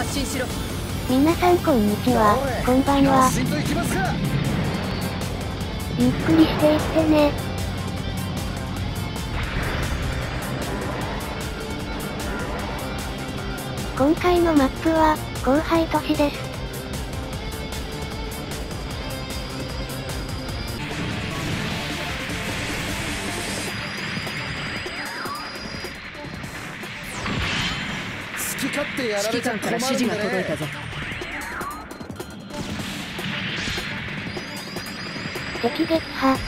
発進しろ皆さんこんにちは、こんばんは。ゆっくりしていってね。今回のマップは、後輩都市です。指揮官から指示が届いたぞ。敵撃破。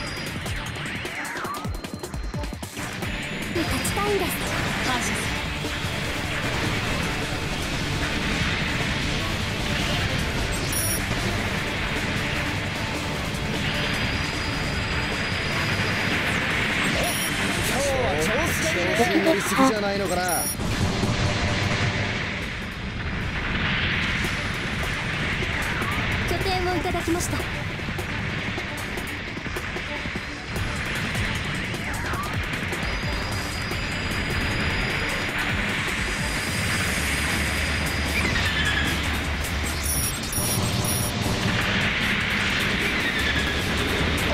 勝ちたいんです。感謝す。る今日はをいただきました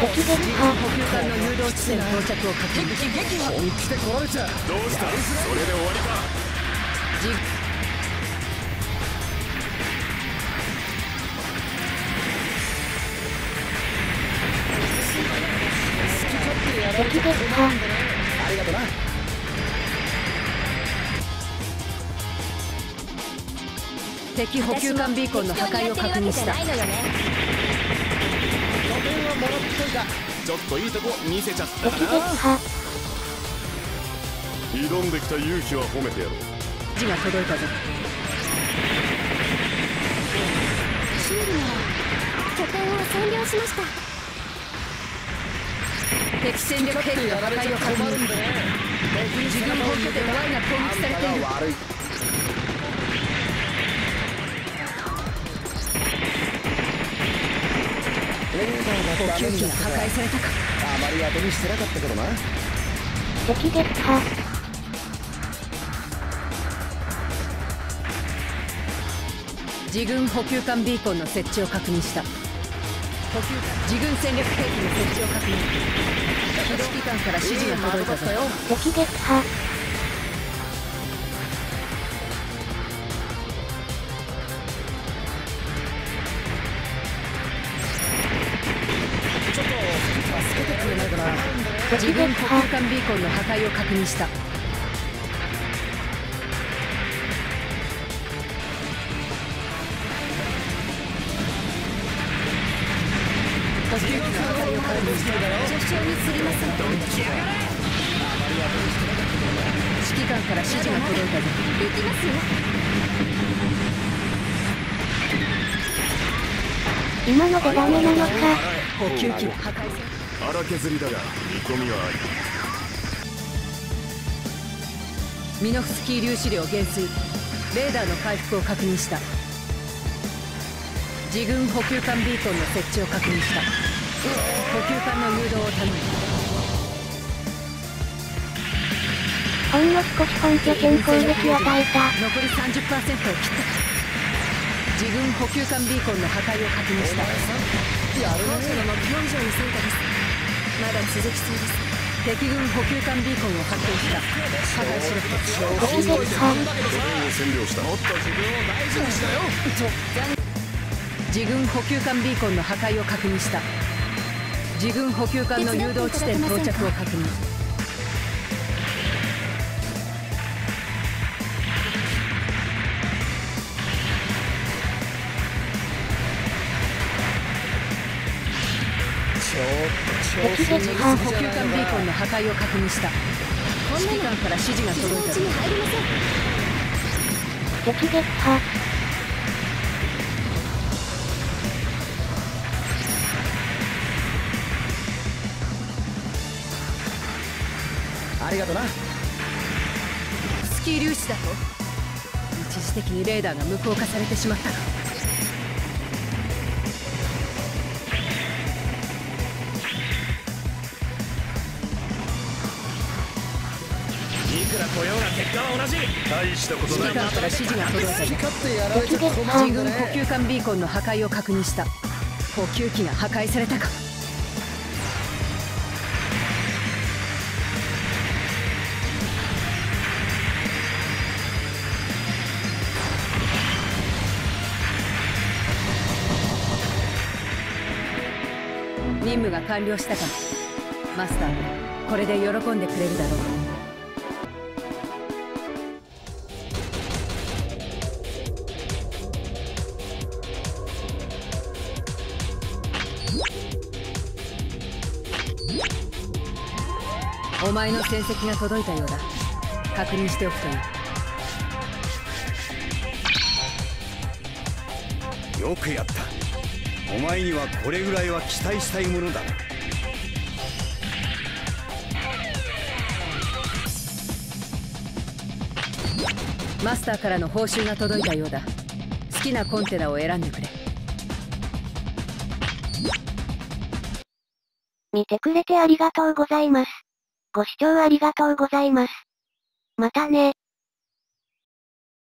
敵撃破。補給艦の誘導地点到着を確認本気で来られちゃどうしたそれで終わりか？じ敵撃破。ありがとな敵補給艦ビーコンの破壊を確認した拠点はもらっといたちょっといいとこ見せちゃった敵撃かな破。挑んできた勇気は褒めてやろう指示が届いたぞ修理なら拠点を占領しました敵戦略兵器の破壊を確認自軍本拠点 Y が攻撃されている補給機が破壊されたかあまり当てにしてなかったけどな敵撃破。自軍補給艦ビーコンの設置を確認した自軍戦略兵器の設置を確認指揮官から指示が届いたぞ敵撃破。自軍補給艦ビーコンの破壊を確認した補給機の破壊を確認した序章にすぎません指揮官から指示が届いたぞ行きますよ今のでダメなのか。補給機が破壊され荒削りだが見込みはありミノフスキー粒子量減衰。レーダーの回復を確認した。自軍補給艦ビーコンの設置を確認した。補給艦の誘導を頼む。ほんの少し本拠点攻撃を与えた。残り30%を切った自軍補給艦ビーコンの破壊を確認した。やるねの目標以上に成果ですまだ続きそうです敵軍補給艦ビーコンを発見した。破壊しろ敵撃破。拠点を占領した自軍補給艦ビーコンの破壊を確認した自軍補給艦の誘導地点到着を確認。補給艦ビーコンの破壊を確認した指揮官から指示が届いた敵撃破。ありがとな。スキー粒子だと？一時的にレーダーが無効化されてしまった。が結果は同じ。大したこと指ない揮官から指示が届いたぞ勝ってやられちゃ困る自軍んだね補給艦ビーコンの破壊を確認した。補給機が破壊されたか任務が完了したかも。マスターもこれで喜んでくれるだろう。お前の戦績が届いたようだ。確認しておくといい。よくやった。お前にはこれぐらいは期待したいものだなマスターからの報酬が届いたようだ好きなコンテナを選んでくれ見てくれてありがとうございます。ご視聴ありがとうございます。またね。